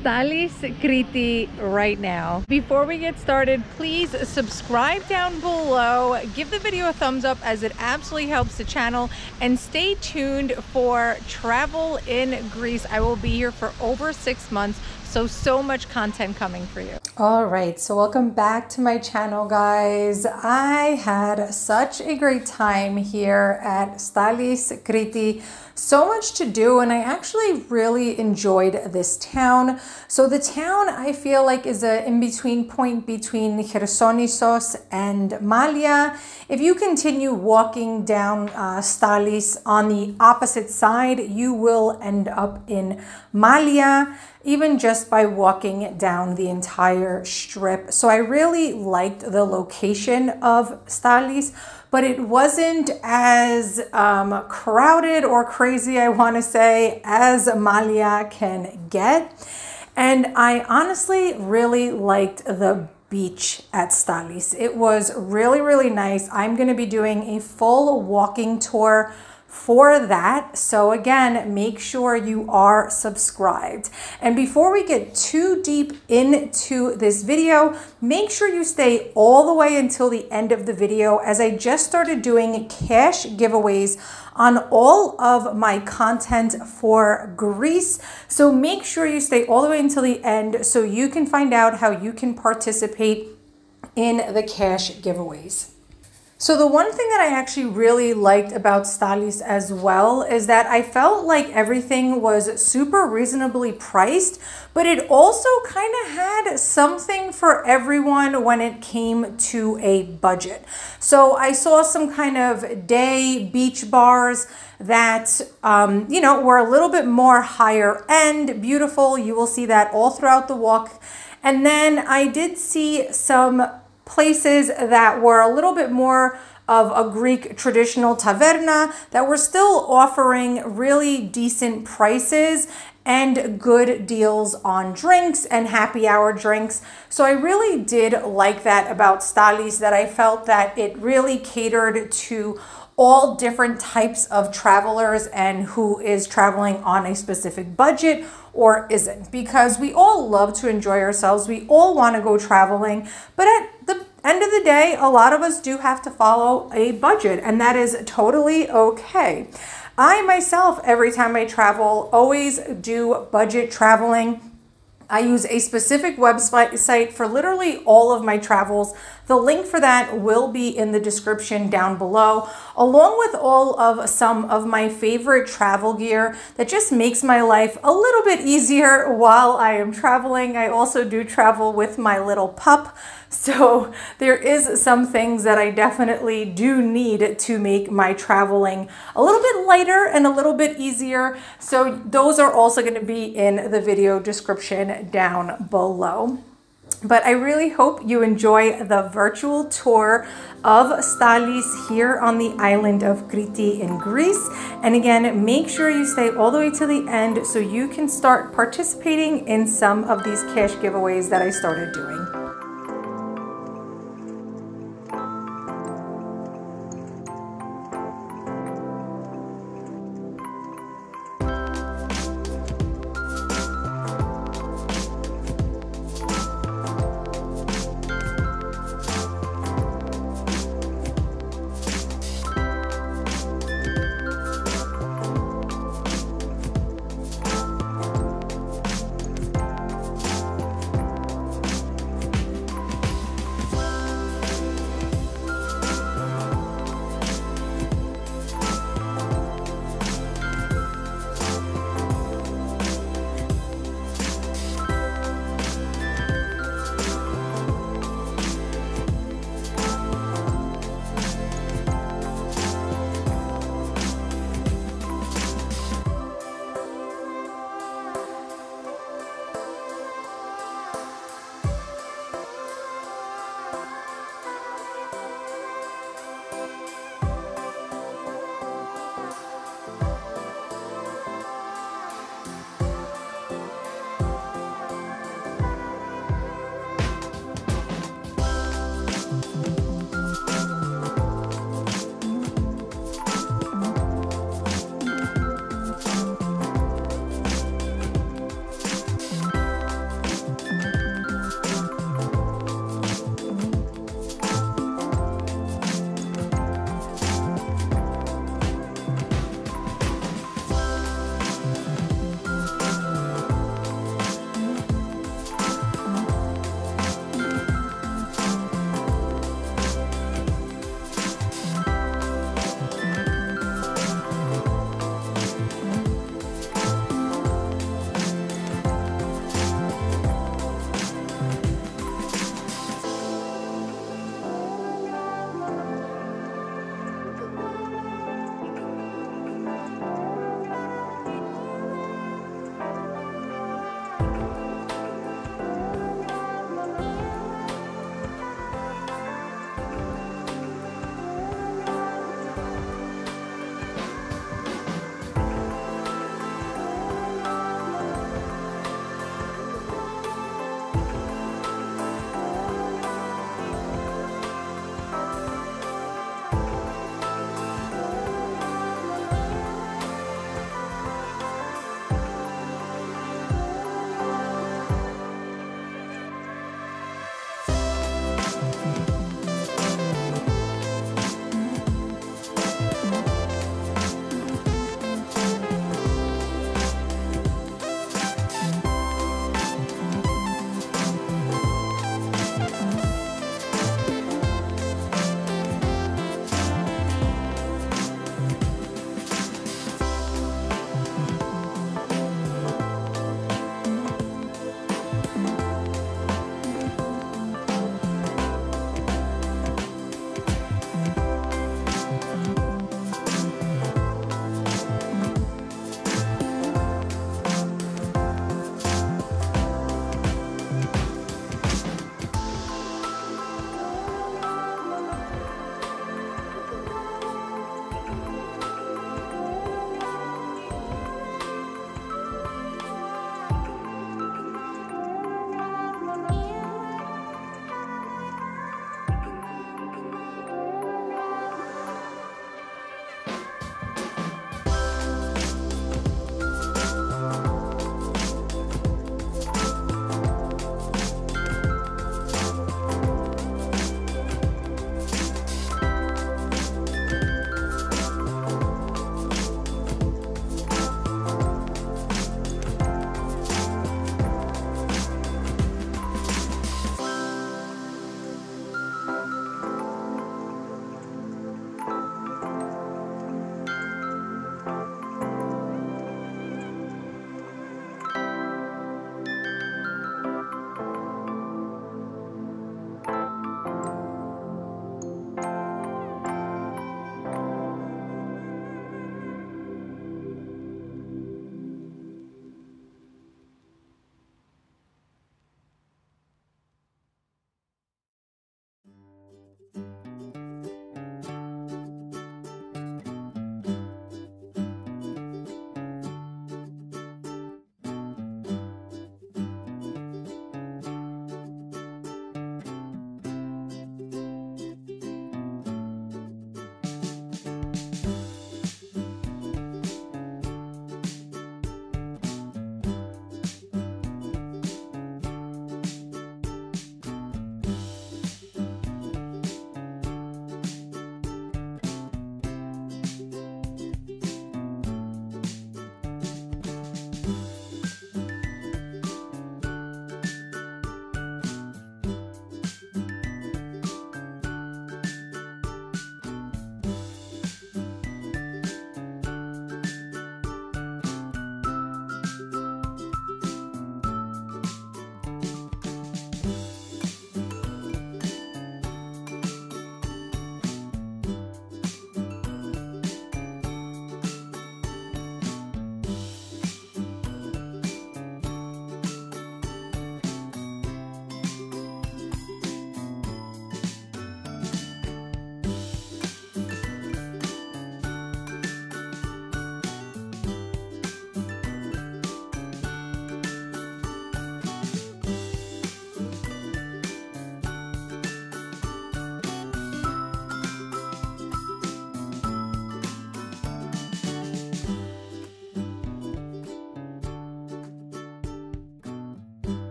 Stalis Crete right now. Before we get started, please subscribe down below, give the video a thumbs up as it absolutely helps the channel, and stay tuned for travel in Greece. I will be here for over six months so, so much content coming for you. All right, so welcome back to my channel, guys. I had such a great time here at Stalis Kriti. So much to do, and I actually really enjoyed this town. So the town, I feel like, is a in-between point between Chersonissos and Malia. If you continue walking down uh, Stalis on the opposite side, you will end up in Malia even just by walking down the entire strip. So I really liked the location of Stalis, but it wasn't as um, crowded or crazy, I want to say, as Malia can get. And I honestly really liked the beach at Stalis. It was really, really nice. I'm going to be doing a full walking tour for that. So again, make sure you are subscribed. And before we get too deep into this video, make sure you stay all the way until the end of the video as I just started doing cash giveaways on all of my content for Greece. So make sure you stay all the way until the end so you can find out how you can participate in the cash giveaways. So the one thing that I actually really liked about Stalis as well is that I felt like everything was super reasonably priced, but it also kind of had something for everyone when it came to a budget. So I saw some kind of day beach bars that, um, you know, were a little bit more higher end, beautiful. You will see that all throughout the walk. And then I did see some places that were a little bit more of a Greek traditional taverna that were still offering really decent prices and good deals on drinks and happy hour drinks. So I really did like that about Stalis that I felt that it really catered to all different types of travelers and who is traveling on a specific budget or isn't because we all love to enjoy ourselves. We all want to go traveling, but at the end of the day, a lot of us do have to follow a budget and that is totally okay. I myself, every time I travel, always do budget traveling I use a specific website for literally all of my travels. The link for that will be in the description down below, along with all of some of my favorite travel gear that just makes my life a little bit easier while I am traveling. I also do travel with my little pup. So there is some things that I definitely do need to make my traveling a little bit lighter and a little bit easier. So those are also going to be in the video description down below. But I really hope you enjoy the virtual tour of Stalis here on the island of Kriti in Greece. And again, make sure you stay all the way to the end so you can start participating in some of these cash giveaways that I started doing.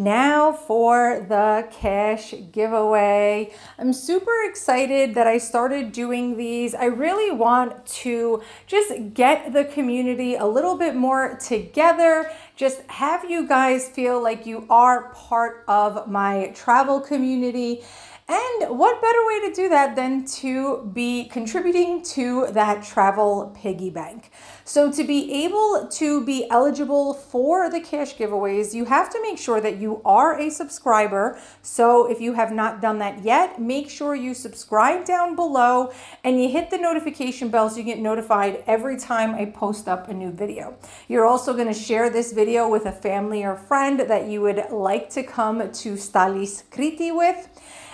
Now for the cash giveaway. I'm super excited that I started doing these. I really want to just get the community a little bit more together, just have you guys feel like you are part of my travel community. And what better way to do that than to be contributing to that travel piggy bank? So to be able to be eligible for the cash giveaways, you have to make sure that you are a subscriber. So if you have not done that yet, make sure you subscribe down below and you hit the notification bell so you get notified every time I post up a new video. You're also going to share this video with a family or friend that you would like to come to Stalis Kriti with.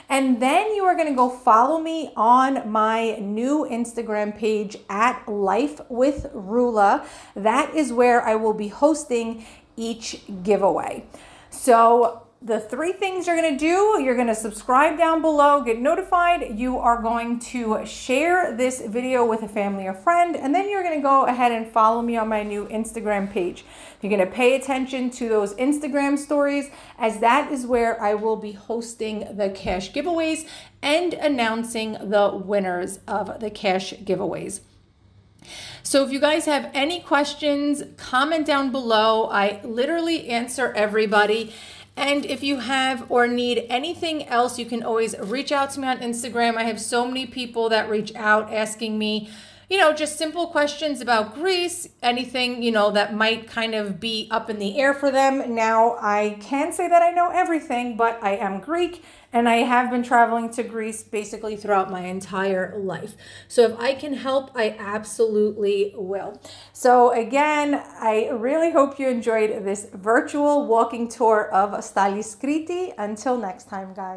And then you are going to go follow me on my new Instagram page at Life with Roula. That is where I will be hosting each giveaway. So the three things you're going to do you're going to subscribe down below get notified you are going to share this video with a family or friend and then you're going to go ahead and follow me on my new instagram page you're going to pay attention to those instagram stories as that is where i will be hosting the cash giveaways and announcing the winners of the cash giveaways so if you guys have any questions, comment down below. I literally answer everybody. And if you have or need anything else, you can always reach out to me on Instagram. I have so many people that reach out asking me, you know, just simple questions about Greece, anything, you know, that might kind of be up in the air for them. Now, I can say that I know everything, but I am Greek and I have been traveling to Greece basically throughout my entire life. So if I can help, I absolutely will. So again, I really hope you enjoyed this virtual walking tour of Stalis Kriti. Until next time, guys.